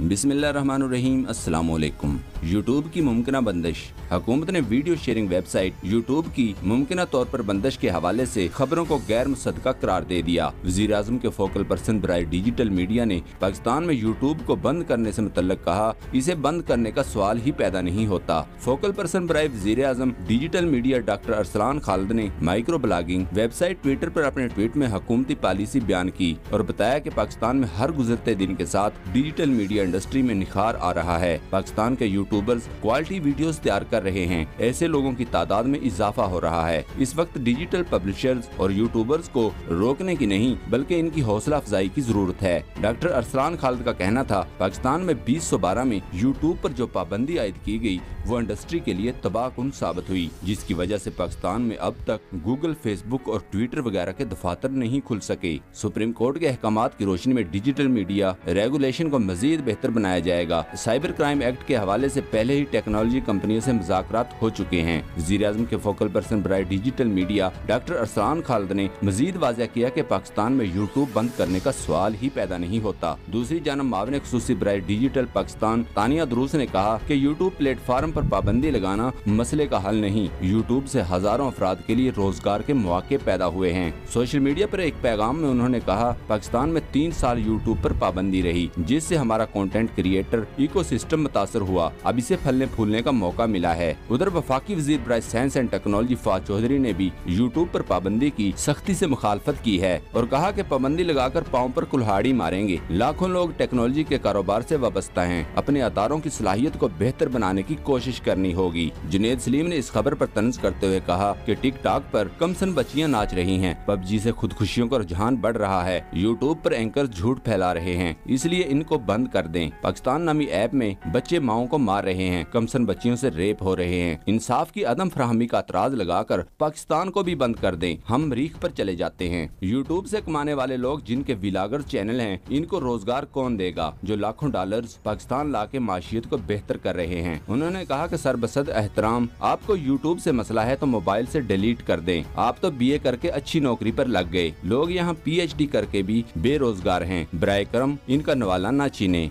अस्सलाम वालेकुम यूट्यूब की मुमकिन बंदिश। हुकूमत ने वीडियो शेयरिंग वेबसाइट यूट्यूब की मुमकिन तौर पर बंदिश के हवाले से खबरों को गैर मुसदका करार दे दिया। वज़ीर अजम के फोकल पर्सन बरए डिजिटल मीडिया ने पाकिस्तान में यूट्यूब को बंद करने से मुतल कहा, इसे बंद करने का सवाल ही पैदा नहीं होता। फोकल पर्सन बरए वज़ीर अजम digital media doctor Arsalan Khalid ने माइक्रो ब्लॉगिंग वेबसाइट ट्विटर पर अपने ट्वीट में हुकूमती पॉलिसी बयान की और बताया की पाकिस्तान में हर गुजरते दिन के साथ डिजिटल मीडिया इंडस्ट्री में निखार आ रहा है। पाकिस्तान के यूट्यूबर्स क्वालिटी वीडियोस तैयार कर रहे हैं। ऐसे लोगों की तादाद में इजाफा हो रहा है। इस वक्त डिजिटल पब्लिशर्स और यूट्यूबर्स को रोकने की नहीं, बल्कि इनकी हौसला अफजाई की ज़रूरत है। डॉक्टर अरसलान खालिद का कहना था, पाकिस्तान में बीस में यूट्यूब आरोप जो पाबंदी आयद की गई वो इंडस्ट्री के लिए तबाहकुन साबित हुई, जिसकी वजह से पाकिस्तान में अब तक गूगल फेसबुक और ट्विटर वगैरह के दफातर नहीं खुल सके। सुप्रीम कोर्ट के अहकाम की रोशनी में डिजिटल मीडिया रेगुलेशन को मजीद बेहतर बनाया जाएगा। साइबर क्राइम एक्ट के हवाले से पहले ही टेक्नोलॉजी कंपनियों से मुजाकर हो चुके हैं। वज़ीर अजम के फोकल पर्सन बरए digital media doctor Arsan Khalid ने मजीद वाजह किया कि पाकिस्तान में यूट्यूब बंद करने का सवाल ही पैदा नहीं होता। दूसरी जानब मावन, खसूसी बरए डिजिटल पाकिस्तान तानिया दरूस ने कहा की यूट्यूब प्लेटफार्म पर पाबंदी लगाना मसले का हल नहीं। यूट्यूब से हज़ारों अफराद के लिए रोज़गार के मौके पैदा हुए हैं। सोशल मीडिया पर एक पैगाम में उन्होंने कहा, पाकिस्तान में तीन साल यूट्यूब पर पाबंदी रही, जिससे हमारा कंटेंट क्रिएटर इकोसिस्टम मुतासर हुआ। अब इसे फलने फूलने का मौका मिला है। उधर वफाकी वज़ीर बरए साइंस एंड टेक्नोलॉजी फाज चौधरी ने भी यूट्यूब पर पाबंदी की सख्ती से मुखालफत की है और कहा कि पाबंदी लगाकर पाँव पर कुल्हाड़ी मारेंगे। लाखों लोग टेक्नोलॉजी के कारोबार से वाबस्ता हैं। अपने अतारों की सलाहियत को बेहतर बनाने की कोशिश करनी होगी। जुनेद सलीम ने इस खबर पर तंज करते हुए कहा कि टिक टॉक पर कमसन बच्चियाँ नाच रही हैं। पबजी से खुदकुशियों का रुझान बढ़ रहा है। यूट्यूब पर एंकर झूठ फैला रहे हैं। इसलिए इनको बंद कर दें। पाकिस्तान नामी ऐप में बच्चे माओ को मार रहे हैं। कमसन बच्चियों से रेप हो रहे हैं। इंसाफ की अदम फ्राहमी का अतराज लगाकर पाकिस्तान को भी बंद कर दें। हम रीख पर चले जाते हैं। यूट्यूब से कमाने वाले लोग जिनके विलागर चैनल हैं, इनको रोज़गार कौन देगा? जो लाखों डॉलर पाकिस्तान ला के माशियत को बेहतर कर रहे हैं। उन्होंने कहा कि सरबसद एहतराम, आपको यूट्यूब से मसला है तो मोबाइल से डिलीट कर दें। आप तो बीए करके अच्छी नौकरी पर लग गए। लोग यहाँ पीएचडी करके भी बेरोजगार हैं। ब्राय करम, इनका नवाला ना चीने।